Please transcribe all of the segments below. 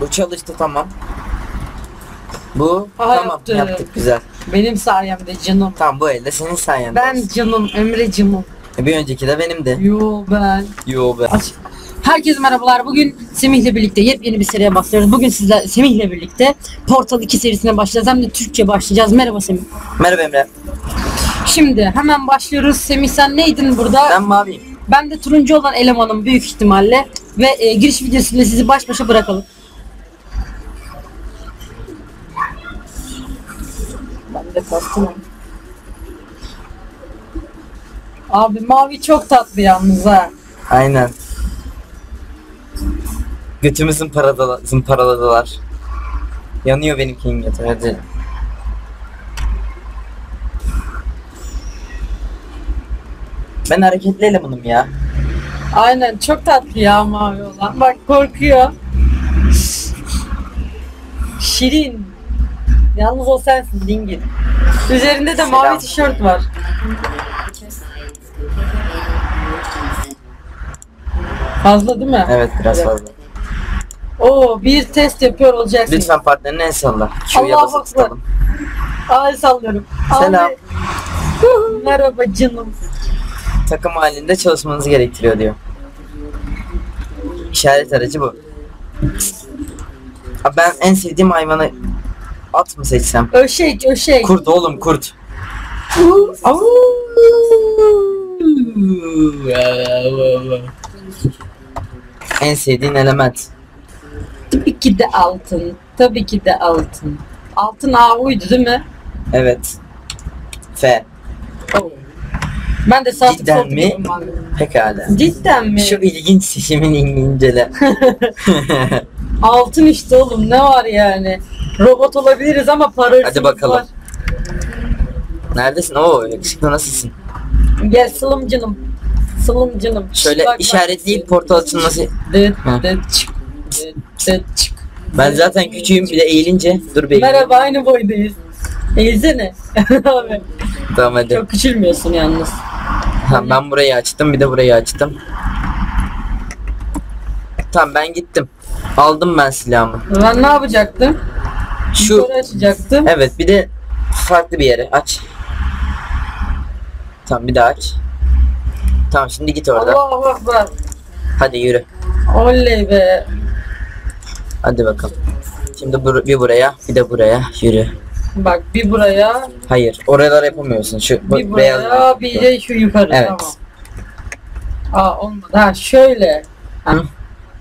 Bu çalıştı tamam. Bu Aha, tamam yaptı. yaptık güzel. Benim sayemde canım. Tamam bu elde senin sayende. Ben canım Emre canım. E, Bir önceki de benimdi. Yo ben. Yo be. Aç. Herkese merhabalar. Bugün Semih'le birlikte yepyeni bir seriye başlıyoruz. Bugün sizle Semih'le birlikte Portal 2 serisine başlayacağız. Hem de Türkçe başlayacağız. Merhaba Semih. Merhaba Emre. Şimdi hemen başlıyoruz. Semih sen neydin burada? Ben maviyim. Ben de turuncu olan elemanım büyük ihtimalle. Ve e, giriş videosuyla sizi baş başa bırakalım. De kastım. Abi mavi çok tatlı yalnız ha. Aynen. Götümü zımparaladılar. zımparaladılar. Yanıyor benimki İngiltere. Hadi. Ben hareketli elemanım ya. Aynen çok tatlı ya mavi olan. Bak korkuyor. Şirin. Yalnız o sensin dingin. Üzerinde de mavi tişört var. Fazla değil mi? Evet biraz fazla. Oo bir test yapıyor olacaksın. Lütfen partnerini en salla. Q'ya Allahu basıp Ekber. tutalım. Ay sallıyorum. Selam. Abi. Merhaba canım. Takım halinde çalışmanızı gerektiriyor diyor. İşaret aracı bu. Abi ben en sevdiğim hayvanı at mı seçsem? Öşek öşek. Kurt oğlum kurt. En sevdiğin element. Tabii ki de altın. Tabii ki de altın. Altın ağuydu değil mi? Evet. F. Oo. Ben de sağ tık Cidden mi? Pekala. Cidden mi? Şu ilginç seçimin incele. Altın işte oğlum ne var yani? Robot olabiliriz ama para hırsımız Hadi bakalım. var. Neredesin? Oo yakışıklı nasılsın? Gel sılım canım. Sılım canım. Şöyle Bak, bak. işaretleyip portal açılması. Dıt Hı. dıt çık. Dıt dıt çık. Ben zaten küçüğüm bir de eğilince. Dur bir. Merhaba aynı boydayız. Eğilsene. Abi Tamam hadi. çok küçülmüyorsun yalnız. Ha, ben burayı açtım bir de burayı açtım. Tamam ben gittim. Aldım ben silahımı. Ben ne yapacaktım? Şu Yukarı açacaktım. evet bir de farklı bir yere aç. Tamam bir daha aç. Tamam şimdi git orada. Allahu Ekber. Hadi yürü. Oley be. Hadi bakalım. Şimdi bur- bir buraya bir de buraya yürü. Bak bir buraya, Hayır oralar yapamıyorsun. Şu bir beyaz. buraya, bir de şu yukarı. Evet. Tamam. Aa olmadı. Ha şöyle. Ha. Hı.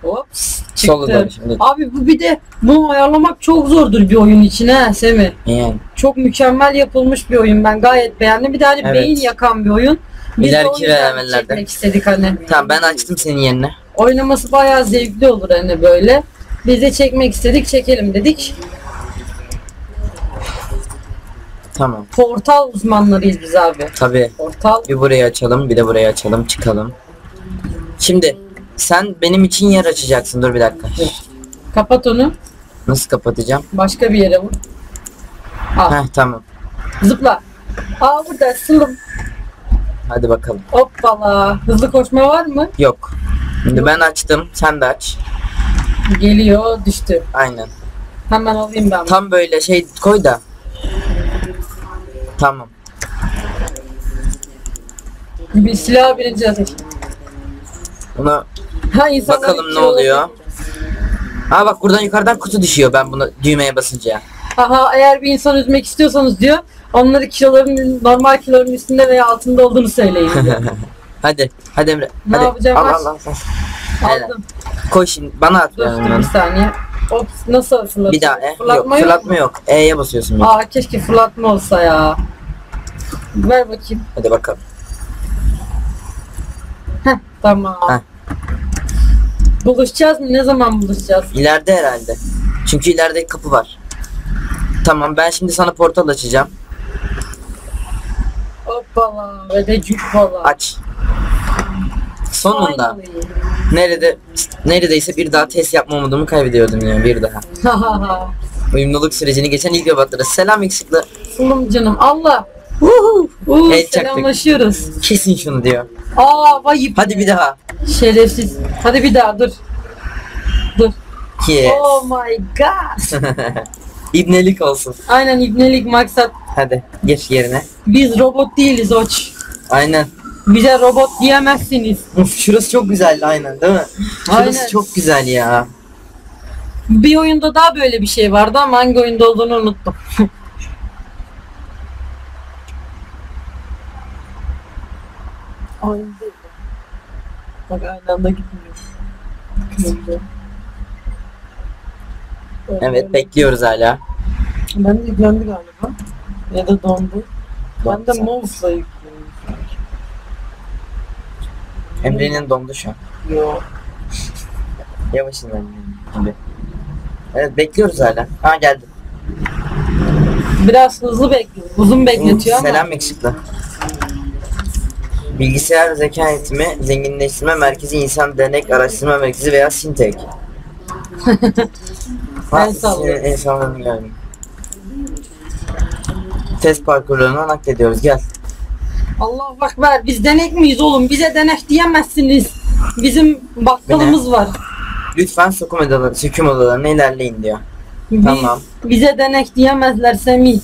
Hops. Çıktı. şimdi. Abi bu bir de bunu ayarlamak çok zordur bir oyun için ha Semi. Yani. Çok mükemmel yapılmış bir oyun. Ben gayet beğendim. Bir de hani Evet. beyin yakan bir oyun. Biz de İleriki o yüzden level'lerde. çekmek istedik hani. Tamam ben açtım senin yerine. Oynaması bayağı zevkli olur hani böyle. Biz de çekmek istedik, çekelim dedik. Tamam. Portal uzmanlarıyız biz abi. Tabii. Portal. Bir burayı açalım, bir de burayı açalım, çıkalım. Şimdi sen benim için yer açacaksın. Dur bir dakika. Kapat onu. Nasıl kapatacağım? Başka bir yere vur. Al. Heh tamam. Zıpla. Aa burada sılım. Hadi bakalım. Hoppala. Hızlı koşma var mı? Yok. Şimdi ben açtım, sen de aç. Geliyor, düştü. Aynen. Hemen alayım ben. Tam böyle şey koy da. Tamam. Bir silah birinci ateş. Bunu Ha insanlar bakalım ne oluyor. Ha bak buradan yukarıdan kutu düşüyor ben bunu düğmeye basınca. Aha eğer bir insan üzmek istiyorsanız diyor onları kiloların normal kiloların üstünde veya altında olduğunu söyleyin diyor. Hadi, hadi Emre. Ne hadi. yapacağım? Al, Aç. al, al, al. Aldım. Koy şimdi bana at. Dur, bir saniye. Ops nasıl fırlatıyor? Bir daha e. Yok, Fırlatma yok. fırlatma yok. E'ye basıyorsun. Aa keşke fırlatma olsa ya. Ver bakayım. Hadi bakalım. Heh, tamam. Heh. Buluşacağız mı? Ne zaman buluşacağız? İleride herhalde. Çünkü ileride kapı var. Tamam ben şimdi sana portal açacağım. Hoppala ve de cuppala. Aç. Sonunda Finally. nerede neredeyse bir daha test yapma umudumu kaybediyordum ya bir daha. Uyumluluk sürecini geçen ilk yabattırı. Selam eksikli. Sulum canım Allah. Uhu. Uhu, çaktık. selamlaşıyoruz. Kesin şunu diyor. Aa vay Hadi bir daha. Şerefsiz. Hadi bir daha dur. Dur. Yes. Oh my god. İbnelik olsun. Aynen ibnelik maksat. Hadi geç yerine. Biz robot değiliz oç. Aynen. Bize robot diyemezsiniz. Uf, şurası çok güzel aynen değil mi? Şurası Aynen. çok güzel ya. Bir oyunda daha böyle bir şey vardı ama hangi oyunda olduğunu unuttum. Aynı. Bak aynı anda gitmiyor. Kızım. Evet bekliyoruz hala. Ben de yüklendi galiba. Ya da dondu. Ben de Dondu. mouse'la yüklüyorum. Emre'nin dondu şu an. Yok. Yavaşından gibi. Evet bekliyoruz hala. Ha geldi. Biraz hızlı bekliyor. Uzun bekletiyor ama. Selam yakışıklı. Bilgisayar zeka eğitimi, zenginleştirme merkezi, insan denek araştırma merkezi veya Sintek. Ben sallıyorum. En sallıyorum yani. Test parkurlarına naklediyoruz. Gel. Allah ekber biz denek miyiz oğlum? Bize denek diyemezsiniz. Bizim bakkalımız var. Lütfen sokum odaları, söküm odalarına ilerleyin diyor. Biz- Tamam. Bize denek diyemezler Semih.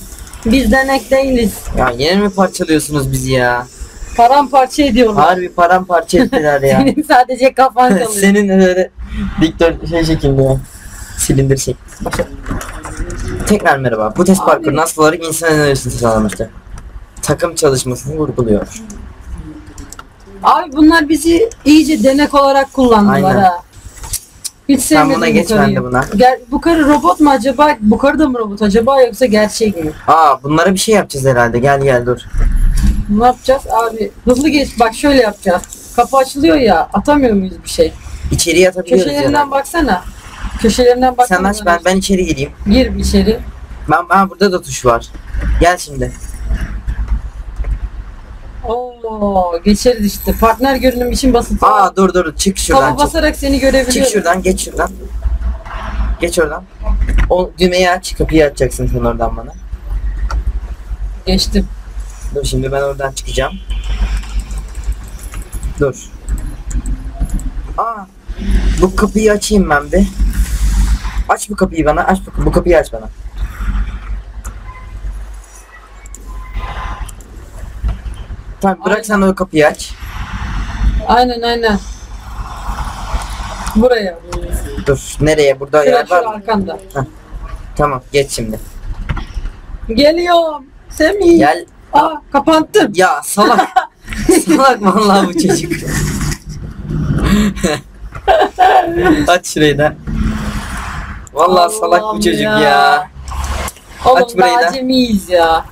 Biz denek değiliz. Ya yine mi parçalıyorsunuz bizi ya? Paramparça ediyorlar. Harbi paramparça ettiler ya. Senin sadece kafan kalıyor. Senin öyle diktör şey şeklinde. Silindir. Başla. Tekrar merhaba. Bu test Abi. parkuru nasıl olarak insan enerjisini sağlamıştı. Takım çalışmasını vurguluyor. Abi bunlar bizi iyice denek olarak kullandılar Aynen. ha. Hiç Sen sevmedim buna bu geç, ben karıyı. de buna. Ger- bu karı robot mu acaba? Bu karı da mı robot acaba yoksa gerçek mi? Aa bunlara bir şey yapacağız herhalde. Gel gel dur. Ne yapacağız abi? Hızlı geç. Bak şöyle yapacağız. Kapı açılıyor ya. Atamıyor muyuz bir şey? İçeriye atabiliyoruz Köşelerinden herhalde. baksana. Köşelerinden baksana. Sen aç ben ben içeri gireyim. Gir içeri. Ben, ben burada da tuş var. Gel şimdi. Oo, geçeriz işte. Partner görünüm için basın. Aa dur dur çık şuradan Taba çık. basarak seni Çık görebiliyorum. şuradan geç şuradan. Geç oradan. O düğmeyi aç kapıyı açacaksın sen oradan bana. Geçtim. Dur şimdi ben oradan çıkacağım. Dur. Aa. Bu kapıyı açayım ben bir. Aç bu kapıyı bana. Aç bu, bu kapıyı aç bana. Tamam bırak Aynen. sen o kapıyı aç. Aynen aynen. Buraya. Dur nereye burada Şuraya, yer var mı? arkanda. Tamam geç şimdi. Geliyorum. Semih. Gel. Aa kapattım. Ya salak. salak vallahi bu çocuk. aç şurayı da. Vallahi salak bu Allah'ım çocuk ya. ya. Oğlum Aç burayı daha da. acemiyiz ya.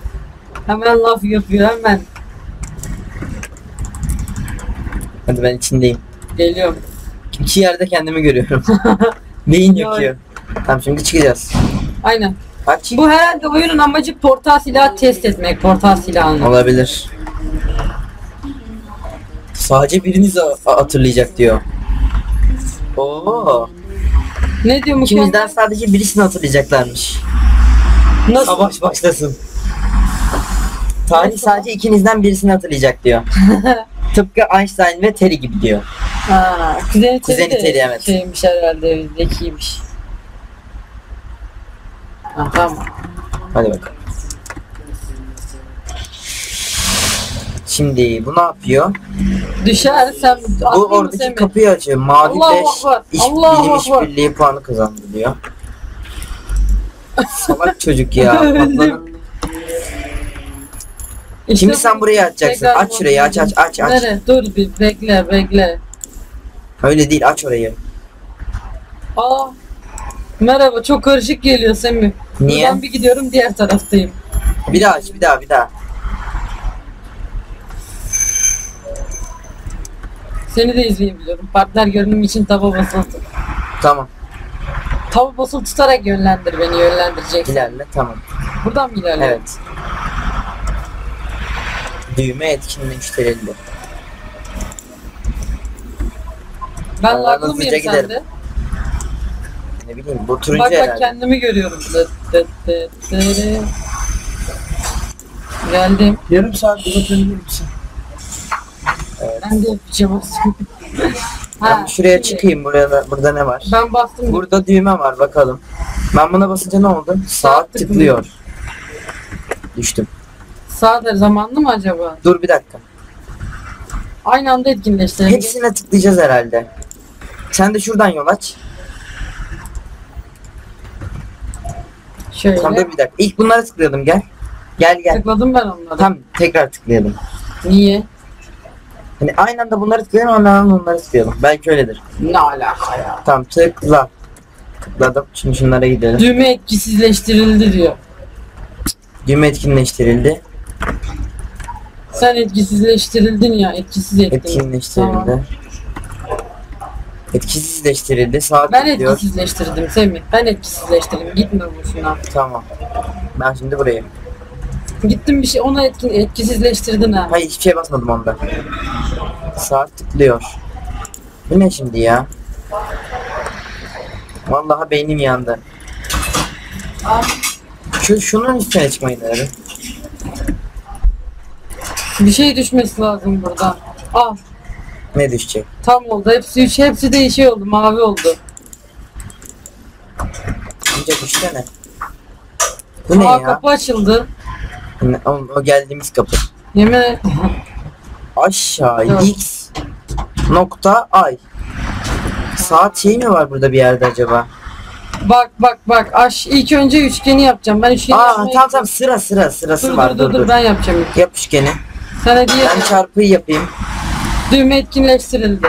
Hemen laf yapıyor hemen. Hadi ben içindeyim. Geliyorum. İki yerde kendimi görüyorum. Beyin yakıyor. Tamam şimdi çıkacağız. Aynen. Aç. Bu herhalde oyunun amacı portal silahı test etmek. Portal silahını. Olabilir. Sadece biriniz a- hatırlayacak diyor. Oo. Ne diyor İkimizden mükemmel? sadece birisini hatırlayacaklarmış. Nasıl? Savaş başlasın. Tarih sadece ikinizden birisini hatırlayacak diyor. Tıpkı Einstein ve Terry gibi diyor. Ha, kuzeni, Kuzeni Teddy de Teddy, evet. Şeymiş herhalde zekiymiş. Ha, tamam. Hadi bakalım. Şimdi bu ne yapıyor? Düşer sen Bu atlayayım oradaki Semih? kapıyı açıyor. Mavi Allahu 5 Akbar, iş, Allahu bilim Akbar. işbirliği puanı kazandı diyor. Salak çocuk ya. İşte Şimdi bu- sen burayı açacaksın. tekrar Aç şurayı aç aç aç aç. Nere? Dur bir bekle bekle. Öyle değil aç orayı. Aa. Merhaba çok karışık geliyor Semih. Niye? Buradan bir gidiyorum diğer taraftayım. Bir daha aç bir daha bir daha. Seni de izleyebiliyorum. Partner görünüm için taba basılı tut. Tamam. Taba basılı tutarak yönlendir beni yönlendireceksin. İlerle tamam. Buradan mı ilerle? Evet. Düğme etkinleştirildi. Ben Ben laglı hızlıca mıyım giderim. sende? Ne bileyim bu turuncu Bak bak herhalde. kendimi görüyorum. Dı dı dı dı. Geldim. Yarım saat uzatabilir misin? Ben de yapacağım aslında. Ben şuraya şimdi çıkayım. Burada, burada ne var? Ben bastım. Burada düğme var bakalım. Ben buna basınca ne oldu? Saat tıklıyor. tıklıyor. Düştüm. Sağda zamanlı mı acaba? Dur bir dakika. Aynı anda etkinleştirelim. Hepsine tıklayacağız herhalde. Sen de şuradan yol aç. Şöyle. Tamam dur bir dakika. İlk bunlara tıklayalım gel. Gel gel. Tıkladım ben onları. Tamam tekrar tıklayalım. Niye? Hani aynı anda bunları tıklayalım aynı anda onları tıklayalım. Belki öyledir. Ne alaka ya? Tamam tıkla. Tıkladım. Şimdi şunlara gidelim. Düğme etkisizleştirildi diyor. Düğme etkinleştirildi. Sen etkisizleştirildin ya. Etkisiz ettin. Etkinleştirildi. Tamam. Etkisizleştirildi. Saat Ben etkisizleştirdim Semih. Ben etkisizleştirdim. Gitme boşuna. Tamam. Ben şimdi buraya. Gittim bir şey ona etkin, etkisizleştirdin ha. Hayır hiçbir şey basmadım onda. Saat tıklıyor. Bu ne şimdi ya? Vallahi beynim yandı. Şu şunun üstüne çıkmayı denedim. Bir şey düşmesi lazım buradan. Al. Ne düşecek? Tam oldu. Hepsi üç, hepsi de şey oldu. Mavi oldu. Önce düştü ne? Bu ne Aa, ya? kapı açıldı. Ne- O, o geldiğimiz kapı. Yemin et. Aşağı x nokta ay. Saat şey mi var burada bir yerde acaba? bak bak bak. Aş ilk önce üçgeni yapacağım. Ben üçgeni Aa yapmaya tamam tamam sıra sıra sırası Dur var dur dur, dur, ben yapacağım ilk. Yap üçgeni. Sana diye Ben çarpıyı yapayım. Düğme etkinleştirildi.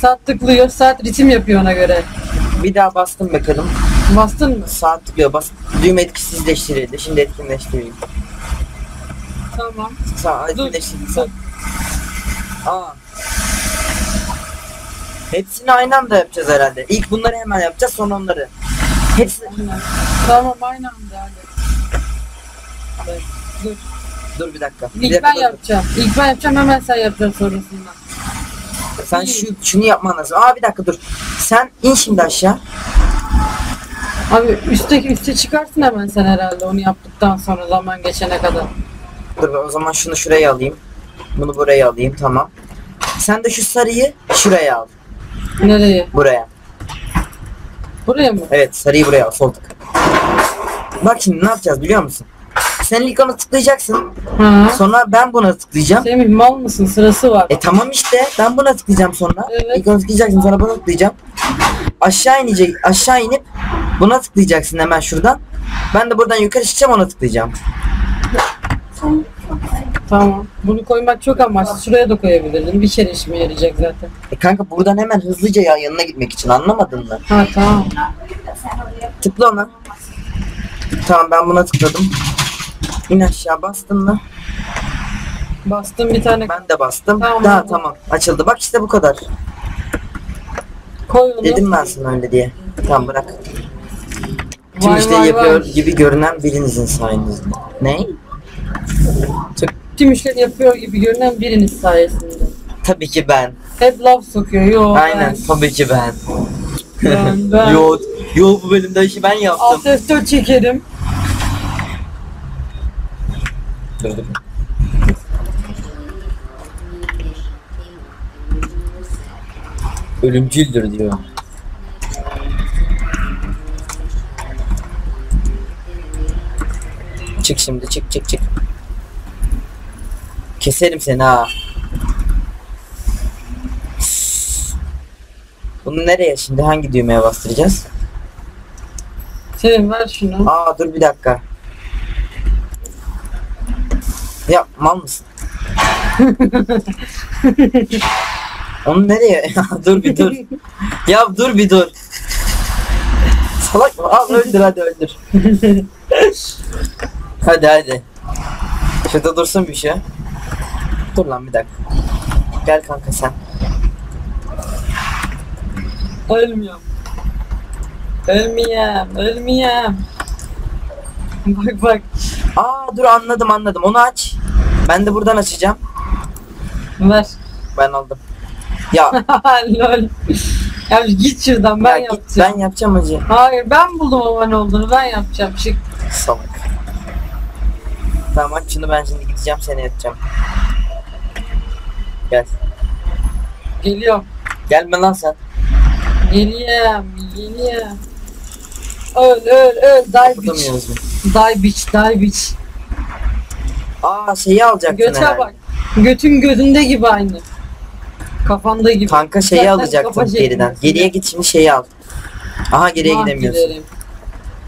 Saat tıklıyor. Saat ritim yapıyor ona göre. Bir daha bastım bakalım. Bastın mı? Saat tıklıyor. Bas. Düğme etkisizleştirildi. Şimdi etkinleştireyim. Tamam. Saat Dur, etkinleştirildi. Aa. Hepsini aynı anda yapacağız herhalde. İlk bunları hemen yapacağız sonra onları. Hepsi. Tamam aynı anda hadi. Dur. Dur bir dakika. Bir İlk dakika ben dur. yapacağım. İlk ben yapacağım hemen sen yapacaksın sonrasında. Sen şu şunu yapman lazım. Aa bir dakika dur. Sen in şimdi aşağı. Abi üstteki üste çıkarsın hemen sen herhalde onu yaptıktan sonra zaman geçene kadar. Dur o zaman şunu şuraya alayım. Bunu buraya alayım tamam. Sen de şu sarıyı şuraya al. Nereye? Buraya. Buraya mı? Evet sarıyı buraya al. Sol tık. Bak şimdi ne yapacağız biliyor musun? Sen ilk ona tıklayacaksın. Ha. Sonra ben buna tıklayacağım. Semih mal mısın? Sırası var. E tamam işte ben buna tıklayacağım sonra. Evet. İlk ona tıklayacaksın sonra buna tıklayacağım. Aşağı inecek aşağı inip buna tıklayacaksın hemen şuradan. Ben de buradan yukarı çıkacağım ona tıklayacağım. Tamam. Bunu koymak çok amaçlı. Şuraya da koyabilirdin. Bir kere işime yarayacak zaten. E kanka buradan hemen hızlıca ya yanına gitmek için anlamadın mı? Ha tamam. Tıkla ona. Tamam ben buna tıkladım. İn aşağı bastın mı? Bastım bir tane. Ben de bastım. Tamam, Daha tamam. tamam. Açıldı. Bak işte bu kadar. Koy onu. Dedim ben sana öyle diye. Tamam bırak. Tüm Vay, işleri vay, yapıyor vay. gibi görünen birinizin sayenizde. Ne? Tık. Tüm işleri yapıyor gibi görünen biriniz sayesinde. Tabii ki ben. Hep laf sokuyor. Yo Aynen. Tabii ki ben. ben. Ben, ben. Yo, yo bu bölümde işi ben yaptım. Alt F4 çekerim. Dur dur. Ölümcüldür diyor. Çık şimdi çık çık çık. Keserim seni ha. Bunu nereye şimdi hangi düğmeye bastıracağız? Senin ver şunu. Aa dur bir dakika. Ya mal mısın? Onu nereye? Ya dur bir dur. ya dur bir dur. Salak mı? Al öldür hadi öldür. hadi hadi. Şurada dursun bir şey. Dur lan bir dakika. Gel kanka sen. Ölmüyorum. Ölmeyem, ölmeyem. Bak bak. Aa dur anladım anladım. Onu aç. Ben de buradan açacağım. Ver. Ben aldım. Ya, Lol. Ya git şuradan ben ya git, yapacağım. ben yapacağım acı. Hayır ben buldum ama ne olduğunu ben yapacağım. Çık. Salak. Tamam bak şunu ben şimdi gideceğim seni yatacağım. Gel. Geliyorum. Gelme lan sen. Geliyorum, geliyorum. Öl, öl, öl. Tutamıyoruz mu? Die bitch, die bitch. Aa şeyi alacaktın Göte herhalde. bak. Götün gözünde gibi aynı. Kafanda gibi. Kanka şeyi Zaten alacaktın kafa geriden. şeklinde. Geriye git şimdi şeyi al. Aha geriye Ah, gidemiyorsun. giderim.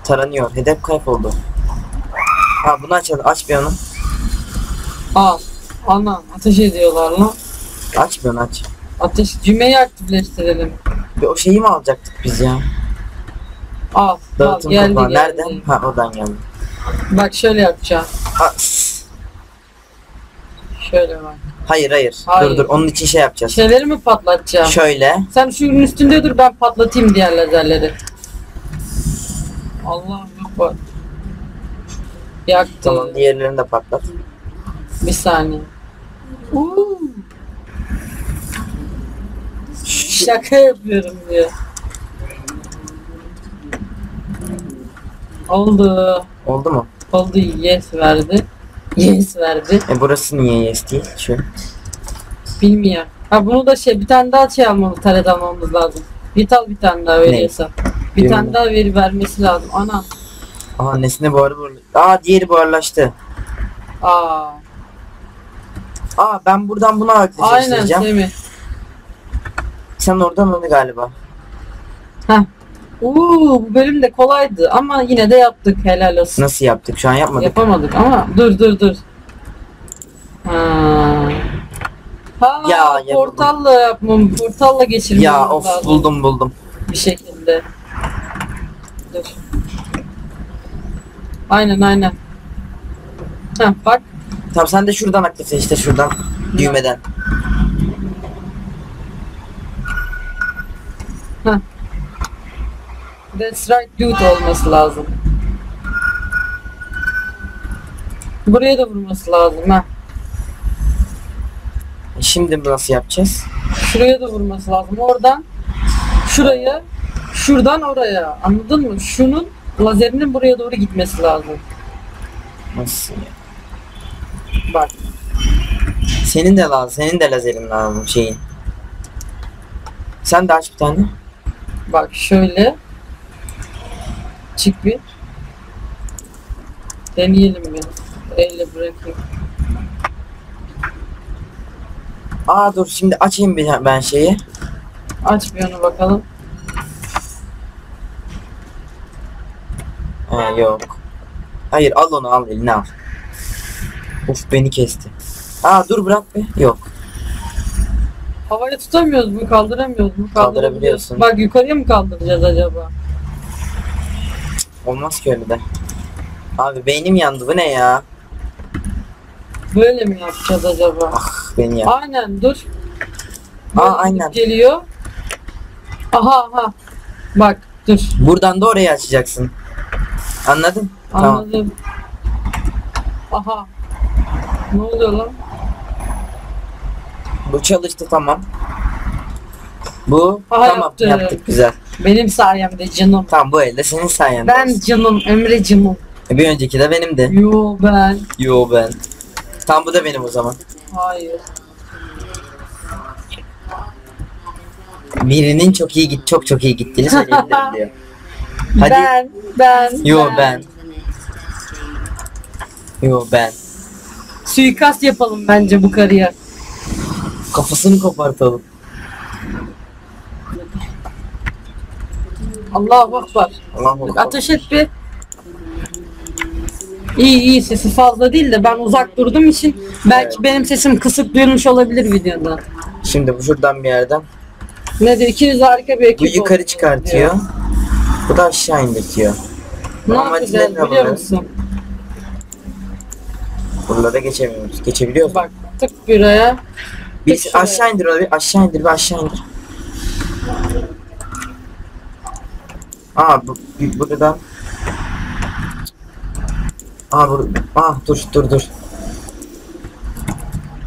Taranıyor. Hedef kayboldu. Ha bunu açalım. Aç bir onu. Al. Ana ateş ediyorlar lan. Aç bir onu aç. Ateş cümleyi aktifleştirelim. Bir o şeyi mi alacaktık biz ya? Al. al Dağıtım geldi kapağı. geldi. Nerede? Ha oradan geldi. Bak şöyle yapacağım. Ha, Şöyle bak. hayır hayır. Hayır. Dur dur onun için şey yapacağız. Şeyleri mi patlatacağım? Şöyle. Sen şunun üstünde dur ben patlatayım diğer lazerleri. Allah bak. Yaktı. Tamam diğerlerini de patlat. Bir saniye. Uuu. Şaka yapıyorum diyor. Oldu. Oldu mu? Oldu yes verdi. Yes verdi. E burası niye yes değil? Şu. Bilmiyorum. Ha bunu da şey bir tane daha şey almamız taret almamız lazım. Git al bir tane daha veriyorsa. Bir Bilmiyorum. tane daha veri vermesi lazım. Ana. Aha nesne buharı buharı. Aa diğeri buharlaştı. Aa. Aa ben buradan bunu Aynen aktifleştireceğim. Semih. Sen oradan onu galiba. Heh. Uuu bu bölüm de kolaydı ama yine de yaptık helal olsun. Nasıl yaptık? Şu an yapmadık. Yapamadık ama dur dur dur. Ha. Ha, Ya, portalla yapmam, portalla geçirmem ya of lazım buldum buldum. bir şekilde. Dur. Aynen aynen. Ha bak. Tamam sen de şuradan aktifle işte şuradan. Düğmeden. That's right dude olması lazım. Buraya da vurması lazım ha. Şimdi nasıl yapacağız? Şuraya da vurması lazım. Oradan şuraya, şuradan oraya. Anladın mı? Şunun lazerinin buraya doğru gitmesi lazım. Nasıl ya? Bak. Senin de lazım. Senin de lazerin lazım şeyin. Sen de aç bir tane. Bak şöyle. Çık bir. Deneyelim bir. Elle bırakayım. Aa dur şimdi açayım bir ben şeyi. Aç bir onu bakalım. He yok. Hayır al onu al eline al. Uf beni kesti. Aa dur bırak be. Yok. Havaya tutamıyoruz mu? Kaldıramıyoruz mu? Kaldırabiliyorsun. Bak yukarıya mı kaldıracağız acaba? Olmaz ki öyle de. Abi beynim yandı bu ne ya? Böyle mi yapacağız acaba? Ah beni ya. Aynen dur. Aa, Böyle aynen. Geliyor. Aha aha. Bak dur. Buradan da orayı açacaksın. Anladın? Tamam. Anladım. Aha. Ne oluyor lan? Bu çalıştı tamam. Bu Aha, tamam yaptı. yaptık güzel. Benim sayemde canım. Tamam bu elde senin sayende. Ben canım, Emre canım. E, Bir önceki de benimdi. Yo ben. Yo ben. Tam bu da benim o zaman. Hayır. Birinin çok iyi git çok çok iyi gittiğini söyleyebilirim diyor. Hadi. Ben, ben. Yo ben. Yo ben. Suikast yapalım bence bu karıya. Kafasını kopartalım. Allahu Akbar. Allah Bak, Ateş et bir. İyi iyi sesi fazla değil de ben uzak durduğum için belki Evet. benim sesim kısık duyulmuş olabilir videoda. Şimdi bu şuradan bir yerden. Ne diyor? İkiniz harika bir ekip Bu yukarı oldunuz çıkartıyor. diyor. Bu da aşağı indirtiyor. Ne Ama yapacağız diğer biliyor bunları- musun? Buralara geçemiyoruz. Geçebiliyoruz. Bak tık buraya. Birisi şuraya. aşağı indir onu bir aşağı indir bir aşağı indir. Aa bu, bu- buradan. Aa bur Aa dur dur dur.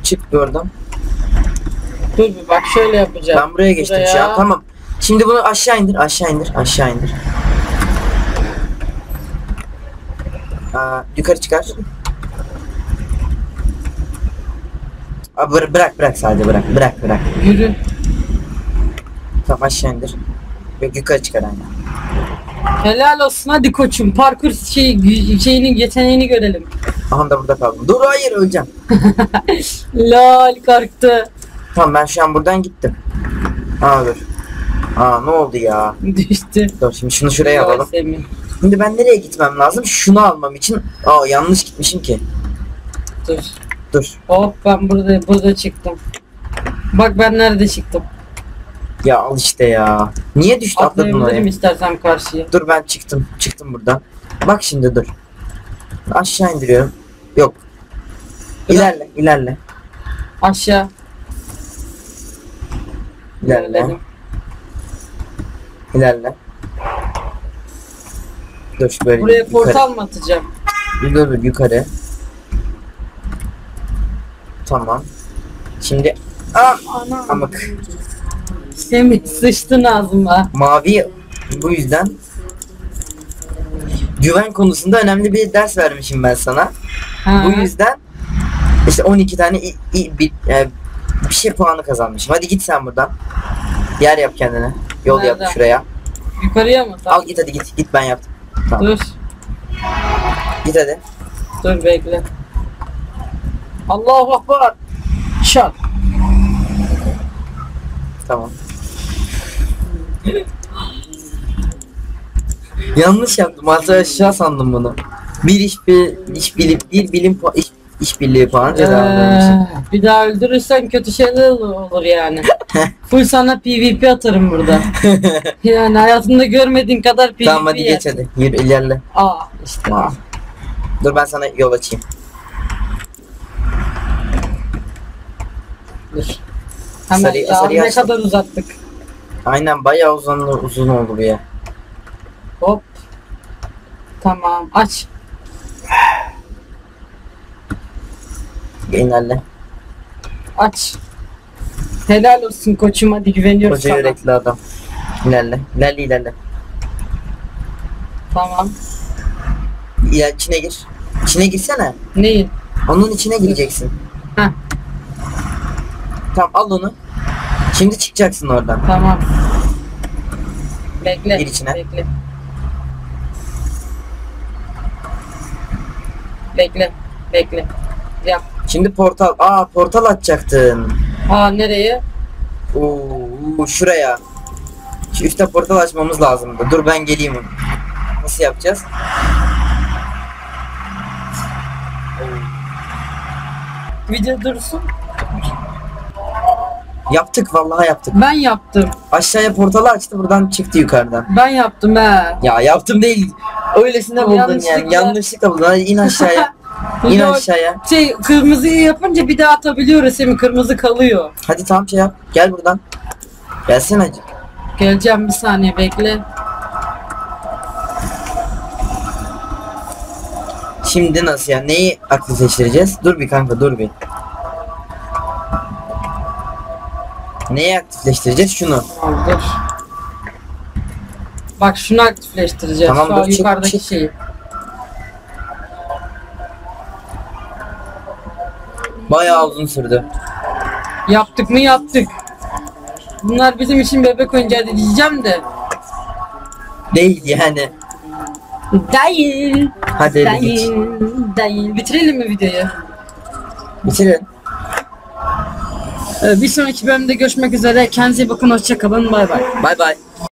Çık oradan. Dur bir bak şöyle yapacağım. Ben buraya geçtim Buraya. an. Tamam. Şimdi bunu aşağı indir, aşağı indir, aşağı indir. Aa, yukarı çıkar. Aa, bıra- bırak bırak sadece bırak bırak bırak. Yürü. Tamam aşağı indir. Yok yukarı çıkar aynen. Helal olsun hadi koçum. Parkur şey, şeyinin yeteneğini görelim. Aha da burada kaldım. Dur hayır öleceğim. Lal kalktı. Tamam ben şu an buradan gittim. Aa dur. Aa ne oldu ya? Düştü. Dur şimdi şunu şuraya Vay alalım. Semih. Şimdi ben nereye gitmem lazım? Şunu almam için. Aa yanlış gitmişim ki. Dur. Dur. Hop ben burada burada çıktım. Bak ben nerede çıktım. Ya al işte ya. Niye düştü atladın Atlayabilirim oraya? istersen karşıya. Dur ben çıktım. Çıktım buradan. Bak şimdi dur. Aşağı indiriyorum. Yok. İlerle, ilerle. Aşağı. İlerle. İlerle. Dur böyle Buraya yukarı. portal mı atacağım? Dur dur yukarı. Tamam. Şimdi Aa, amık. Semih sıçtın ağzıma. Mavi bu yüzden güven konusunda önemli bir ders vermişim ben sana. Ha. Bu yüzden işte 12 tane i, i- bir, e, bir şey puanı kazanmışım. Hadi git sen buradan. Yer yap kendine. Yol yap Nereden? şuraya. Yukarıya mı? Tamam. Al git hadi git. Git ben yaptım. Tamam. Dur. Git hadi. Dur bekle. Allahu Akbar. Çal. Tamam. Yanlış yaptım. Hatta aşağı sandım bunu. Bir iş bir iş bilim bir bilim pu- iş, iş birliği puanı cezalandırmışım. Ee, bir daha öldürürsen kötü şeyler olur yani. Full sana PvP atarım burada. yani hayatında görmediğin kadar PvP. tamam hadi geç hadi. Yürü ilerle. Aa işte. Tamam. Dur ben sana yol açayım. Dur. Hemen sarıyı ne açtım. kadar uzattık. Aynen bayağı uzun uzun oldu bu ya. Hop. Tamam aç. İlerle. Aç. Helal olsun koçum hadi güveniyoruz Koca sana. yürekli adam. İlerle. İlerle ilerle. Tamam. İler, içine gir. İçine girsene. Neyin? Onun içine gireceksin. Heh. Tamam al onu. Şimdi çıkacaksın oradan. Tamam. Bekle. Gir içine. Bekle. Bekle. Bekle. Yap. Şimdi portal. Aa portal açacaktın. Aa nereye? Oo, şuraya. Şu üstte portal açmamız lazımdı. Dur ben geleyim. Nasıl yapacağız? Video dursun. Yaptık vallahi yaptık. Ben yaptım. Aşağıya portalı açtı buradan çıktı yukarıdan. Ben yaptım he. Ya yaptım değil. Öylesine buldun Yanlışlıkla. yani. Yanlışlıkla buldun. Hadi in aşağıya. in Yok. aşağıya. Şey kırmızıyı yapınca bir daha atabiliyoruz Semih kırmızı kalıyor. Hadi tamam şey yap. Gel buradan. Gelsene. Geleceğim bir saniye bekle. Şimdi nasıl ya? Neyi aktifleştireceğiz? Dur bir kanka dur bir. Neyi aktifleştireceğiz? Şunu. Tamam dur. Bak şunu aktifleştireceğiz. Tamam, Şu an dur, çık, yukarıdaki çık. şeyi. Bayağı uzun sürdü. Yaptık mı yaptık. Bunlar bizim için bebek oyuncağı diyeceğim de. Değil yani. Değil. Hadi. Değil. Değil. Bitirelim mi videoyu? Bitirin. Ee, Bir sonraki bölümde görüşmek üzere. Kendinize iyi bakın. Hoşçakalın. Bay bay. Bay bay.